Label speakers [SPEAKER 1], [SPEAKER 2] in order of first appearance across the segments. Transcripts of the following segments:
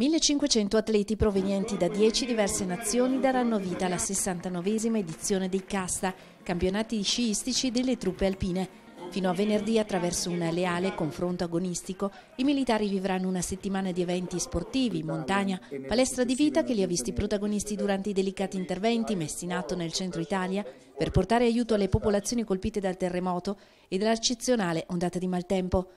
[SPEAKER 1] 1500 atleti provenienti da 10 diverse nazioni daranno vita alla 69esima edizione dei Casta, campionati sciistici delle truppe alpine. Fino a venerdì, attraverso un leale confronto agonistico, i militari vivranno una settimana di eventi sportivi, montagna, palestra di vita che li ha visti protagonisti durante i delicati interventi messi in atto nel centro Italia per portare aiuto alle popolazioni colpite dal terremoto e dall'eccezionale ondata di maltempo.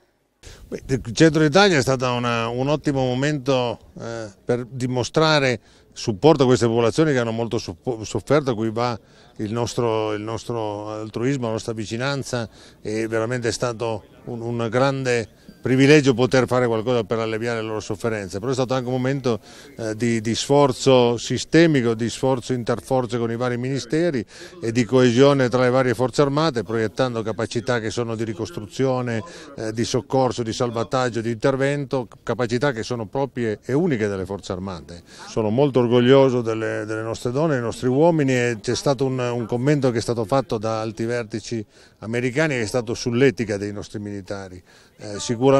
[SPEAKER 2] Il centro Italia è stato una, un ottimo momento eh, per dimostrare supporto a queste popolazioni che hanno molto sofferto, a cui va il nostro, il nostro altruismo, la nostra vicinanza, è veramente stato un, un grande privilegio poter fare qualcosa per alleviare le loro sofferenze, però è stato anche un momento eh, di, di, sforzo sistemico, di sforzo interforze con i vari ministeri e di coesione tra le varie forze armate, proiettando capacità che sono di ricostruzione, eh, di soccorso, di salvataggio, di intervento, capacità che sono proprie e uniche delle forze armate. Sono molto orgoglioso delle, delle nostre donne, dei nostri uomini e c'è stato un, un commento che è stato fatto da alti vertici americani che è stato sull'etica dei nostri militari. Eh, sicuramente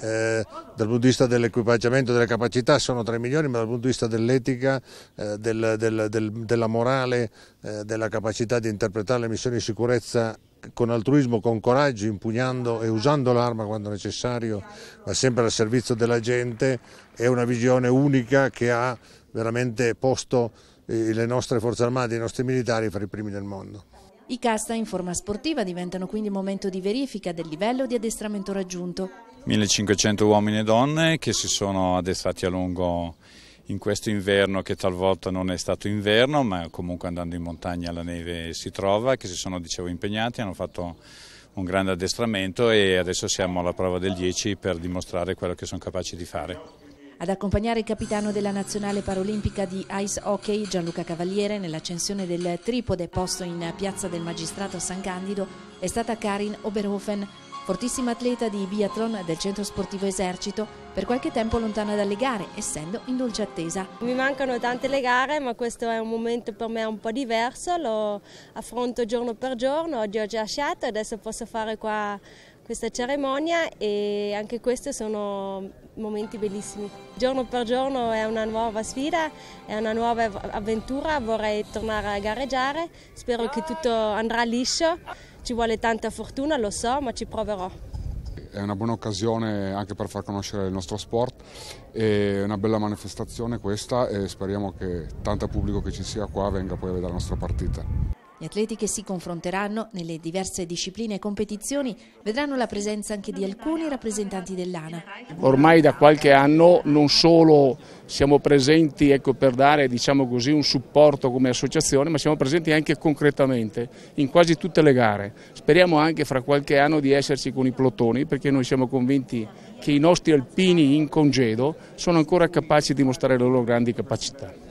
[SPEAKER 2] eh, dal punto di vista dell'equipaggiamento e delle capacità sono tra i migliori, ma dal punto di vista dell'etica, eh, del, del, del, della morale, eh, della capacità di interpretare le missioni di sicurezza con altruismo, con coraggio, impugnando e usando l'arma quando necessario, ma sempre al servizio della gente, è una visione unica che ha veramente posto eh, le nostre forze armate i nostri militari fra i primi del mondo.
[SPEAKER 1] I casta in forma sportiva diventano quindi momento di verifica del livello di addestramento raggiunto.
[SPEAKER 3] 1500 uomini e donne che si sono addestrati a lungo in questo inverno che talvolta non è stato inverno ma comunque andando in montagna la neve si trova, che si sono dicevo impegnati, hanno fatto un grande addestramento e adesso siamo alla prova del 10 per dimostrare quello che sono capaci di fare.
[SPEAKER 1] Ad accompagnare il capitano della nazionale paralimpica di ice hockey Gianluca Cavaliere nell'accensione del tripode posto in piazza del magistrato San Candido è stata Karin Oberhofen, fortissima atleta di biathlon del centro sportivo Esercito, per qualche tempo lontana dalle gare, essendo in dolce attesa.
[SPEAKER 4] Mi mancano tante le gare, ma questo è un momento per me un po' diverso, lo affronto giorno per giorno, oggi ho già sciato, adesso posso fare qua questa cerimonia e anche questi sono momenti bellissimi. Giorno per giorno è una nuova sfida, è una nuova avventura, vorrei tornare a gareggiare, spero che tutto andrà liscio, ci vuole tanta fortuna, lo so, ma ci proverò.
[SPEAKER 5] È una buona occasione anche per far conoscere il nostro sport, è una bella manifestazione questa e speriamo che tanto pubblico che ci sia qua venga poi a vedere la nostra partita.
[SPEAKER 1] Gli atleti che si confronteranno nelle diverse discipline e competizioni vedranno la presenza anche di alcuni rappresentanti dell'ANA.
[SPEAKER 6] Ormai da qualche anno non solo siamo presenti ecco, per dare diciamo così, un supporto come associazione, ma siamo presenti anche concretamente in quasi tutte le gare. Speriamo anche fra qualche anno di esserci con i plotoni perché noi siamo convinti che i nostri alpini in congedo sono ancora capaci di mostrare le loro grandi capacità.